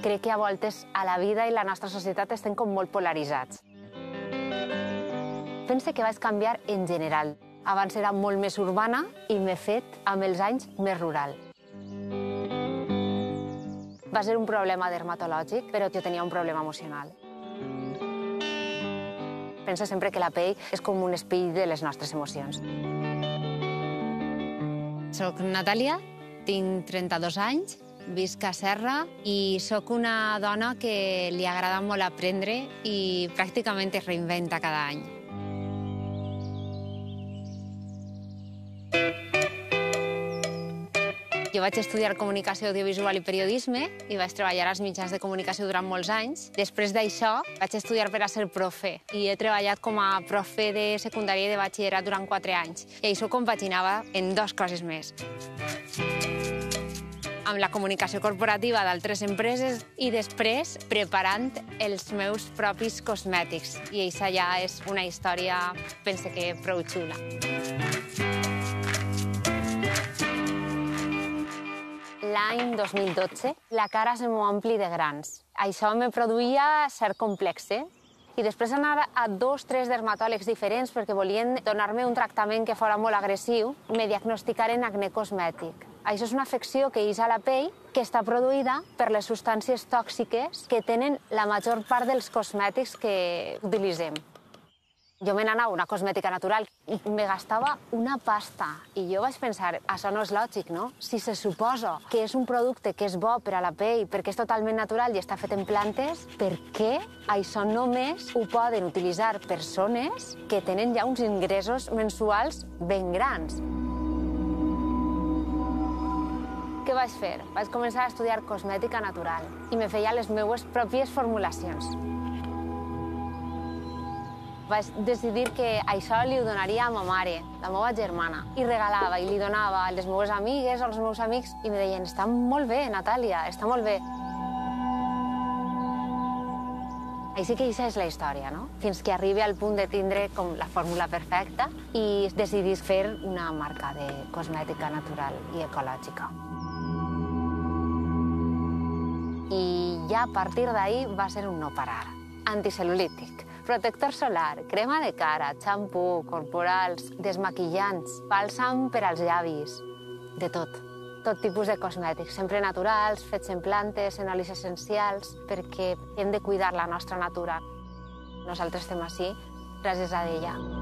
Crec que a voltes a la vida i la nostra societat estem com molt polaritzats. Pense que vaig canviar en general. Abans era molt més urbana i m'he fet, amb els anys, més rural. Va ser un problema dermatològic, però jo tenia un problema emocional. Penso sempre que la pell és com un espill de les nostres emocions. Soc Natàlia, tinc 32 anys, visc a Serra i sóc una dona que li agrada molt aprendre i pràcticament es reinventa cada any. Jo vaig estudiar comunicació audiovisual i periodisme i vaig treballar als mitjans de comunicació durant molts anys. Després d'això vaig estudiar per a ser profe i he treballat com a profe de secundària i de batxillerat durant quatre anys. I això compaginava en dues coses més amb la comunicació corporativa d'altres empreses i després preparant els meus propis cosmètics. I això ja és una història, pense que prou xula. L'any 2012 la cara se m'ho ompli de grans. Això me produïa cert complexe i després anar a dos, tres dermatòlegs diferents perquè volien donar-me un tractament que fora molt agressiu, me diagnosticaren acné cosmètic. Això és una afecció que és a la pell que està produïda per les substàncies tòxiques que tenen la major part dels cosmètics que utilitzem. Jo me n'anava a una cosmètica natural i me gastava una pasta. I jo vaig pensar, això no és lògic, no? Si se suposa que és un producte que és bo per a la pell perquè és totalment natural i està fet en plantes, per què això només ho poden utilitzar persones que tenen ja uns ingressos mensuals ben grans? Què vaig fer? Vaig començar a estudiar cosmètica natural i me feia les meues pròpies formulacions vaig decidir que això li ho donaria a ma mare, la meva germana, i regalava i li donava a les meves amigues als meus amics i me deien està molt bé, Natàlia, està molt bé. Així que aquesta és la història, no? Fins que arribi al punt de tindre com la fórmula perfecta i decidís fer una marca de cosmètica natural i ecològica. I ja a partir d'ahir va ser un no parar. Anticelulític, protector solar, crema de cara, xampú, corporals, desmaquillants, bàlsam per als llavis, de tot. Tot tipus de cosmètics, sempre naturals, fets en plantes, en olis essencials, perquè hem de cuidar la nostra natura. Nosaltres estem així gràcies a ella.